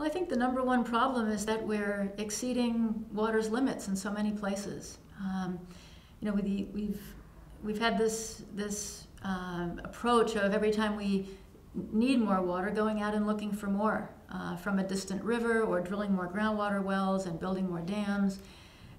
Well, I think the number one problem is that we're exceeding water's limits in so many places. Um, you know, we, we've we've had this this um, approach of every time we need more water, going out and looking for more uh, from a distant river or drilling more groundwater wells and building more dams.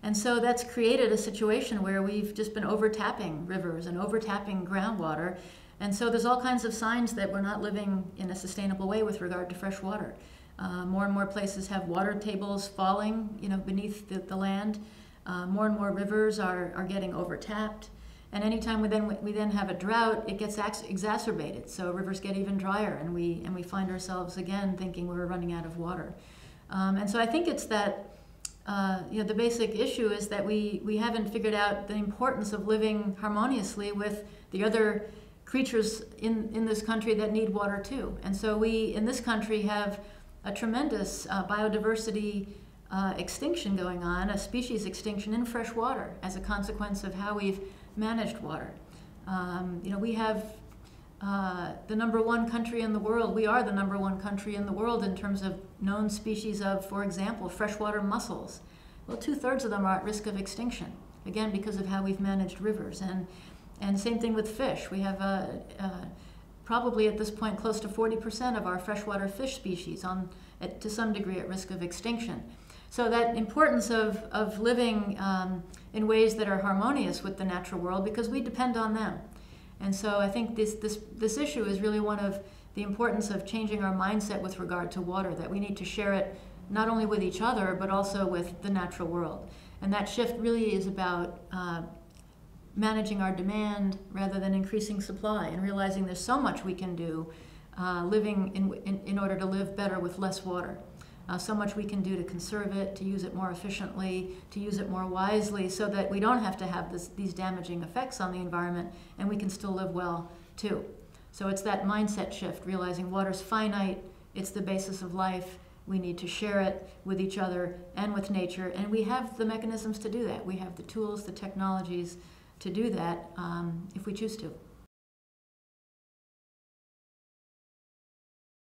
And so that's created a situation where we've just been overtapping rivers and overtapping groundwater. And so there's all kinds of signs that we're not living in a sustainable way with regard to fresh water. Uh, more and more places have water tables falling, you know, beneath the, the land. Uh, more and more rivers are, are getting overtapped. And anytime we then we then have a drought, it gets exacerbated. So rivers get even drier, and we and we find ourselves again thinking we're running out of water. Um, and so I think it's that uh, you know the basic issue is that we we haven't figured out the importance of living harmoniously with the other creatures in in this country that need water too. And so we in this country have a tremendous uh, biodiversity. Uh, extinction going on, a species extinction in fresh water as a consequence of how we've managed water. Um, you know, we have uh, the number one country in the world. We are the number one country in the world in terms of known species of, for example, freshwater mussels. Well, two thirds of them are at risk of extinction, again, because of how we've managed rivers. And, and same thing with fish. We have uh, uh, probably at this point close to 40% of our freshwater fish species on, at, to some degree at risk of extinction. So that importance of, of living um, in ways that are harmonious with the natural world because we depend on them. And so I think this, this, this issue is really one of the importance of changing our mindset with regard to water, that we need to share it not only with each other, but also with the natural world. And that shift really is about uh, managing our demand rather than increasing supply and realizing there's so much we can do uh, living in, in, in order to live better with less water uh, so much we can do to conserve it, to use it more efficiently, to use it more wisely, so that we don't have to have this, these damaging effects on the environment and we can still live well too. So it's that mindset shift, realizing water's finite, it's the basis of life. We need to share it with each other and with nature, and we have the mechanisms to do that. We have the tools, the technologies to do that um, if we choose to.